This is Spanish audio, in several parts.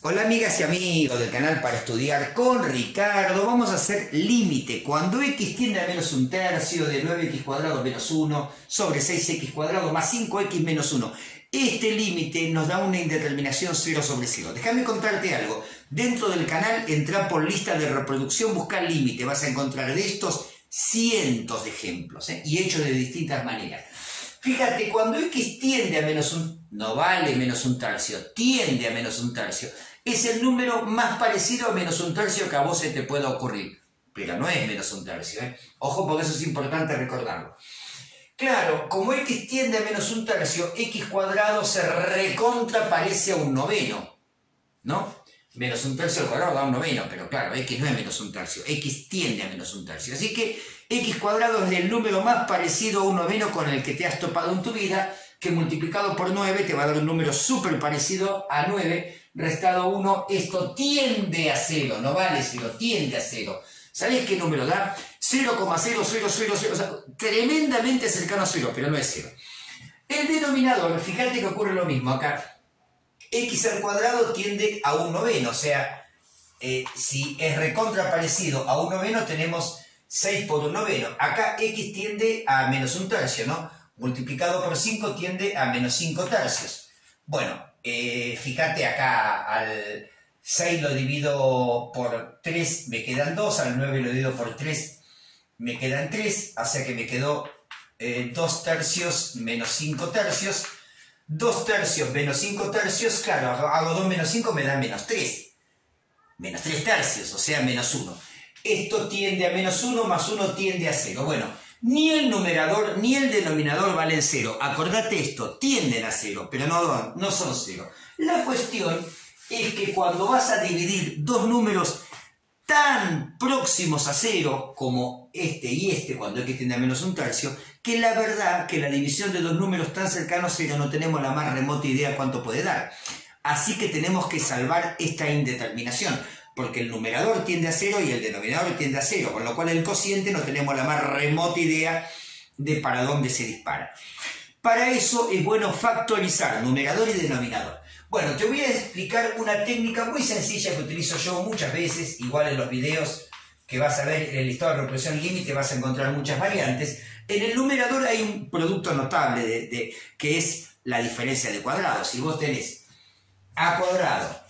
Hola amigas y amigos del canal para estudiar con Ricardo. Vamos a hacer límite. Cuando x tiende a menos un tercio de 9x cuadrado menos 1 sobre 6x cuadrado más 5x menos 1. Este límite nos da una indeterminación 0 sobre 0. Déjame contarte algo. Dentro del canal entra por lista de reproducción, buscar límite. Vas a encontrar de estos cientos de ejemplos ¿eh? y hechos de distintas maneras. Fíjate, cuando x tiende a menos un... no vale menos un tercio, tiende a menos un tercio es el número más parecido a menos un tercio que a vos se te pueda ocurrir. Pero no es menos un tercio, ¿eh? Ojo porque eso es importante recordarlo. Claro, como x tiende a menos un tercio, x cuadrado se recontra parece a un noveno, ¿no? Menos un tercio al cuadrado da un noveno, pero claro, x no es menos un tercio, x tiende a menos un tercio. Así que x cuadrado es el número más parecido a un noveno con el que te has topado en tu vida, que multiplicado por 9 te va a dar un número súper parecido a 9, restado 1, esto tiende a 0, no vale 0, tiende a 0. ¿Sabéis qué número da? 0,0000, o sea, tremendamente cercano a 0, pero no es 0. El denominador, fíjate que ocurre lo mismo acá. x al cuadrado tiende a un noveno, o sea, eh, si es recontra parecido a un noveno, tenemos 6 por un noveno. Acá x tiende a menos un tercio, ¿no? Multiplicado por 5 tiende a menos 5 tercios. Bueno, eh, fíjate acá, al 6 lo divido por 3, me quedan 2, al 9 lo divido por 3, me quedan 3, o sea que me quedó 2 eh, tercios menos 5 tercios. 2 tercios menos 5 tercios, claro, hago 2 menos 5 me da menos 3. Menos 3 tercios, o sea, menos 1. Esto tiende a menos 1, más 1 tiende a 0. Bueno, ni el numerador ni el denominador valen cero. Acordate esto, tienden a cero, pero no, no son cero. La cuestión es que cuando vas a dividir dos números tan próximos a cero como este y este, cuando x tiende a menos un tercio, que la verdad que la división de dos números tan cercanos a cero no tenemos la más remota idea cuánto puede dar. Así que tenemos que salvar esta indeterminación porque el numerador tiende a cero y el denominador tiende a cero, con lo cual el cociente no tenemos la más remota idea de para dónde se dispara. Para eso es bueno factorizar numerador y denominador. Bueno, te voy a explicar una técnica muy sencilla que utilizo yo muchas veces, igual en los videos que vas a ver en el listado de reproducción límite vas a encontrar muchas variantes. En el numerador hay un producto notable de, que es la diferencia de cuadrados. Si vos tenés a cuadrado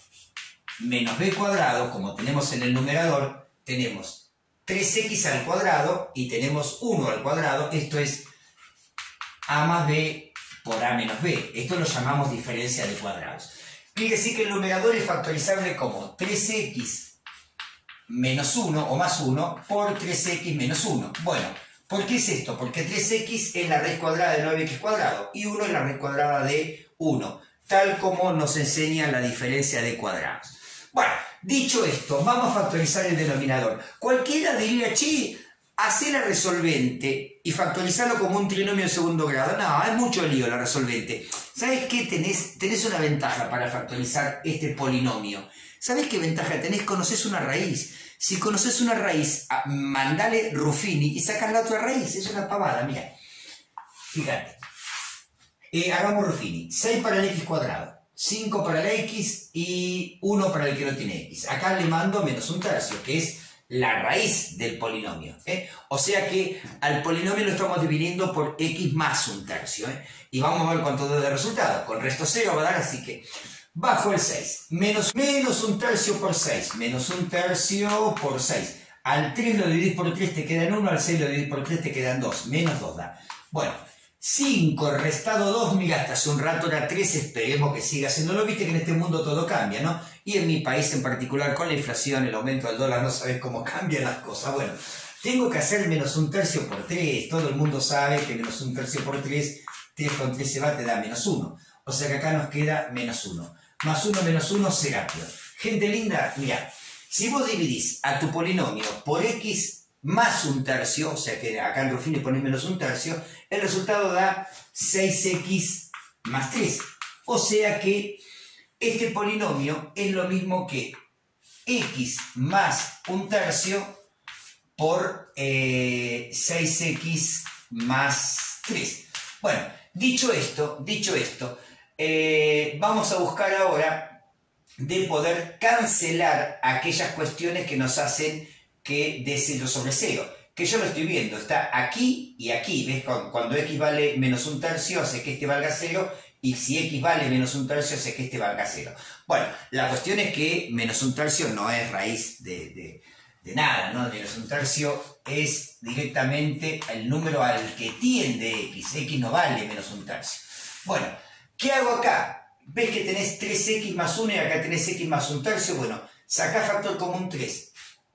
menos b cuadrado, como tenemos en el numerador, tenemos 3x al cuadrado y tenemos 1 al cuadrado, esto es a más b por a menos b. Esto lo llamamos diferencia de cuadrados. Quiere decir que el numerador es factorizable como 3x menos 1 o más 1 por 3x menos 1. Bueno, ¿por qué es esto? Porque 3x es la raíz cuadrada de 9x cuadrado y 1 es la raíz cuadrada de 1, tal como nos enseña la diferencia de cuadrados. Bueno, dicho esto, vamos a factorizar el denominador. Cualquiera diría, chi, hacer la resolvente y factorizarlo como un trinomio de segundo grado. No, es mucho lío la resolvente. ¿Sabes qué? Tenés, tenés una ventaja para factorizar este polinomio. ¿Sabes qué ventaja tenés? Conoces una raíz. Si conoces una raíz, ah, mandale Ruffini y sacas la otra raíz. Es una pavada, mira. Fíjate. Eh, hagamos Ruffini. 6 para el x cuadrado. 5 para la x y 1 para el que no tiene x. Acá le mando menos un tercio, que es la raíz del polinomio. ¿eh? O sea que al polinomio lo estamos dividiendo por x más un tercio. ¿eh? Y vamos a ver cuánto da de resultado. Con resto 0 va a dar, así que bajo el 6. Menos, menos un tercio por 6. Menos un tercio por 6. Al 3 lo dividís por 3 te quedan 1, al 6 lo dividís por 3 te quedan 2. Menos 2 da. Bueno, 5 restado 2, mira, hasta hace un rato era 3, esperemos que siga siendo lo viste que en este mundo todo cambia, ¿no? Y en mi país en particular, con la inflación, el aumento del dólar, no sabes cómo cambian las cosas. Bueno, tengo que hacer menos un tercio por 3, todo el mundo sabe que menos un tercio por 3, 3 con 3 se va, te da menos 1. O sea que acá nos queda menos 1. Más 1 menos 1 será peor. Gente linda, mira, si vos dividís a tu polinomio por x más un tercio, o sea que acá en Ruffini pones menos un tercio, el resultado da 6x más 3. O sea que este polinomio es lo mismo que x más un tercio por 6x eh, más 3. Bueno, dicho esto, dicho esto, eh, vamos a buscar ahora de poder cancelar aquellas cuestiones que nos hacen que dé 0 sobre 0. Que yo lo estoy viendo, está aquí y aquí. ¿Ves? Cuando x vale menos un tercio, hace que este valga 0 y si x vale menos un tercio, hace que este valga 0. Bueno, la cuestión es que menos un tercio no es raíz de, nada, ¿no? Menos un tercio es directamente el número al que tiende x. x no vale menos un tercio. Bueno, ¿qué hago acá? ¿Ves que tenés 3x más 1 y acá tenés x más un tercio? Bueno, saca factor común 3.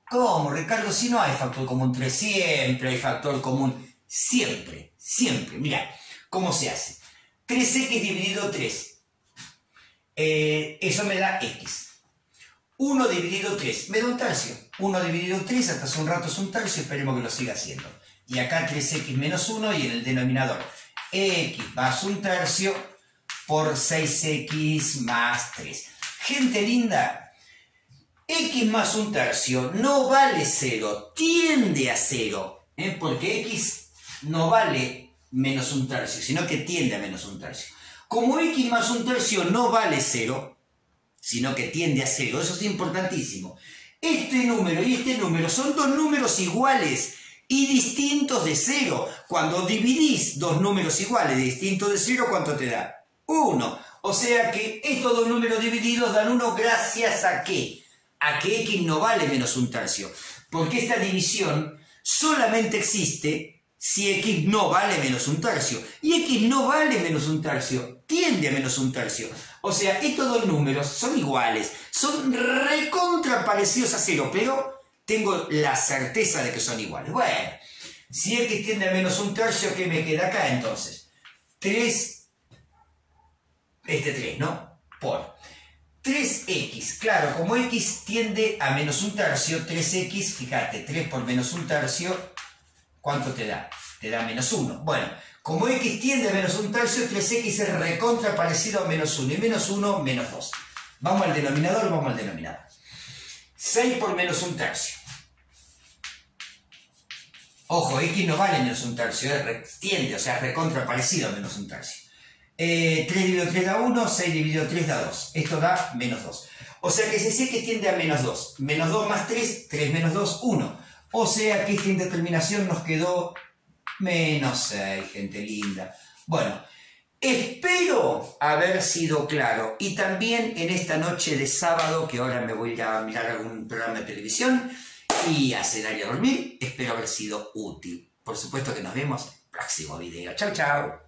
¿Cómo, Ricardo? Si no hay factor común 3, siempre hay factor común. Siempre, siempre. Mira, ¿cómo se hace? 3x dividido 3. Eh, eso me da x. 1 dividido 3, me da un tercio. 1 dividido 3, hasta hace un rato es un tercio, esperemos que lo siga haciendo. Y acá 3x menos 1 y en el denominador x más un tercio por 6x más 3. Gente linda, x más un tercio no vale 0, tiende a 0, ¿eh? porque x no vale menos un tercio, sino que tiende a menos un tercio. Como x más un tercio no vale 0, sino que tiende a 0, eso es importantísimo. Este número y este número son dos números iguales y distintos de 0. Cuando dividís dos números iguales distintos de 0, ¿cuánto te da? 1. O sea que estos dos números divididos dan 1 gracias a qué? A que x no vale menos un tercio. Porque esta división solamente existe si x no vale menos un tercio. Y x no vale menos un tercio, tiende a menos un tercio. O sea, estos dos números son iguales, son recontra parecidos a cero, pero tengo la certeza de que son iguales. Bueno, si x tiende a menos un tercio, ¿qué me queda acá entonces? 3, este 3, ¿no? Por 3x, claro, como x tiende a menos un tercio, 3x, fíjate, 3 por menos un tercio ¿cuánto te da? Te da menos 1. Bueno, como x tiende a menos un tercio, 3x es recontra parecido a menos 1. Y menos 1, menos 2. Vamos al denominador, vamos al denominador. 6 por menos un tercio. Ojo, x no vale menos un tercio, tiende, o sea, recontra parecido a menos un tercio. 3 eh, dividido 3 da 1, 6 dividido 3 da 2. Esto da menos 2. O sea que sé que tiende a menos 2. Menos 2 más 3, 3 menos 2, 1. O sea que esta indeterminación nos quedó menos 6, gente linda. Bueno, espero haber sido claro. Y también en esta noche de sábado, que ahora me voy a mirar algún programa de televisión y a cenar y a dormir, espero haber sido útil. Por supuesto que nos vemos próximo video. Chao, chao.